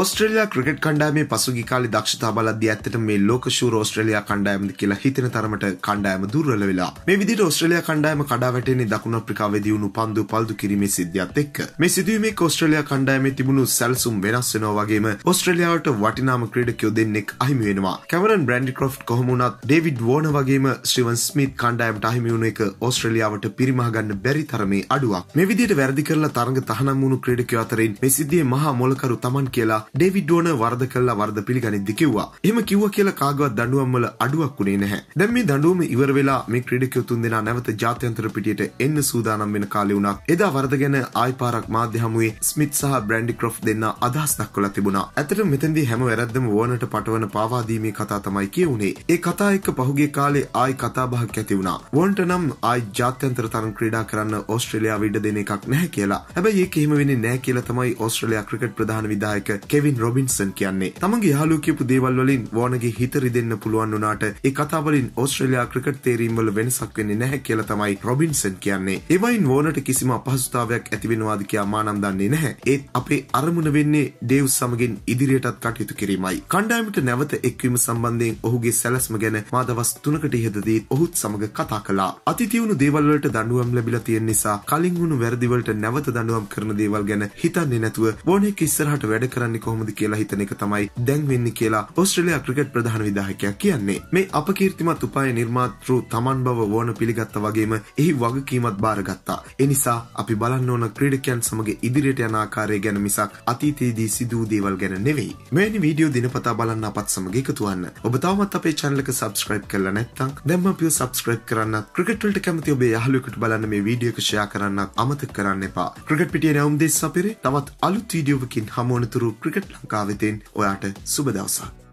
Australia cricket කණ්ඩායමේ පසුගි කාලි දක්ෂතා බලද්දී ඇත්තට මේ ලෝක ශූර ඔස්ට්‍රේලයා කණ්ඩායමද කියලා හිතෙන තරමට කණ්ඩායම දුර්වල වෙලා. මේ විදිහට ඔස්ට්‍රේලයා කණ්ඩායම කඩා වැටෙන්නේ දකුණු අප්‍රිකාවේ දියුණු පන්දු පල්දු කිරීමේ සිද්ධියත් එක්ක. මේ සිදුවීමේ ඔස්ට්‍රේලයා කණ්ඩායමේ තිබුණු සැලසුම් වෙනස් වෙනවා වගේම ඔස්ට්‍රේලියාවට වටිනාම ක්‍රීඩකයෝ දෙන්නෙක් අහිමි වෙනවා. කැමරන් බ්‍රැන්ඩික්‍රොෆ්ට් කොහොම වුණත් ඩේවිඩ් වෝන වගේම ස්ටීවන් ස්මිත් කණ්ඩායමට අහිමි වුණ එක ඔස්ට්‍රේලියාවට පිරිමහ ගන්න බැරි තරමේ අඩුවක්. මේ විදිහට වැරදි කරලා තරඟ තහනම් වුණු ක්‍රීඩකයෝ අතරින් මේ සිද්ධියේ මහා මොලකරු තමන් කියලා ඩේවිඩ් වෝන වරද කල්ලා වර්ද පිළිගනිද්දි කිව්වා. එහෙම කිව්ව කියලා කාගවත් දඬුවම් වල අඩුවක් වුණේ නැහැ. දැන් මේ දඬුවම ඉවර වෙලා මේ ක්‍රීඩකයෝ තුන්දෙනා නැවත ජාත්‍යන්තර පිටියට එන්න සූදානම් වෙන කාලේ වුණා. එදා වරද ගැන ආයි පාරක් මාධ්‍ය හමුවේ ස්මිත් සහ බ්‍රැන්ඩි ක්‍රොෆ් දෙන්න අදහස් දක්වලා තිබුණා. ඇත්තටම මෙතෙන්දී හැම වැරද්දම වෝනට පටවන පාවා දීමේ කතා තමයි කියුනේ. ඒ කතා එක්ක පහුගිය කාලේ ආයි කතා බහක් ඇති වුණා. වෝන්ට නම් ආයි ජාත්‍යන්තර තරඟ ක්‍රීඩා කරන්න ඕස්ට්‍රේලියාව ඉඩ දෙන එකක් නැහැ කියලා. හැබැයි ඒක එහෙම වෙන්නේ නැහැ කියලා තමයි ඕස්ට්‍රේලියා ක්‍රිකට් ප්‍රධාන විධායක කෙවින් රොබින්සන් කියන්නේ. තමන්ගේ යාළුවෝ කියපු දේවල් වලින් වෝනගේ හිත රිදෙන්න පුළුවන් වුණාට ඒ කතා වලින් ඕස්ට්‍රේලියා ක්‍රිකට් තේරීම් වල වෙනසක් වෙන්නේ නැහැ කියලා තමයි රොබින්සන් කියන්නේ. ඒ වයින් වෝනට කිසිම අපහසුතාවයක් ඇති වෙනවාද කියලා මා නම් දන්නේ නැහැ. ඒත් අපේ අරමුණ වෙන්නේ ඩේව් සමගින් ඉදිරියටත් කටයුතු කිරීමයි. කණ්ඩායමට නැවත එක්වීම සම්බන්ධයෙන් ඔහුගේ සැලැස්ම ගැන මා දවස් 3කට ඉහතදී ඔහුත් සමග කතා කළා. අතීතයේ වුණු දේවල් වලට දඬුවම් ලැබිලා තියෙන නිසා කලින් වුණු වැරදි වලට නැවත දඬුවම් කරන දේවල් ගැන හිතන්නේ නැතුව වෝනෙක් ඉස්සරහට වැඩ කරන්නේ කොහොමද කියලා හිතන එක තමයි දැන් වෙන්නේ කියලා ඔස්ට්‍රේලියා ක්‍රිකට් ප්‍රධාන විධායකයා කියන්නේ. මේ අපකීර්තිමත් උපාය නිර්මාතෘ තමන් බව වෝන පිළිගත්තා වගේම එහි වගකීමත් බාරගත්තා. ඒ නිසා අපි බලන්න ඕන ක්‍රීඩකයන් සමග ඉදිරියට යන ආකාරය ගැන මිසක් අතීතයේදී සිදු වූ දේවල් ගැන නෙවෙයි. මෙවැනි වීඩියෝ දිනපතා බලන්න අපත් සමග එකතු වන්න. ඔබ තවමත් අපේ channel එක subscribe කරලා නැත්නම් දැන්ම අපිව subscribe කරන්න. ක්‍රිකට් වලට කැමති ඔබේ යාළුවෙකුට බලන්න මේ වීඩියෝ එක share කරන්න අමතක කරන්න එපා. ක්‍රිකට් පිටියේ නැවුම් දෙස් අපිරේ තවත් අලුත් වීඩියෝවකින් හමු වනතුරු ක්‍රිකට් ලංකාවෙතෙන් ඔයාට සුබ දවසක්.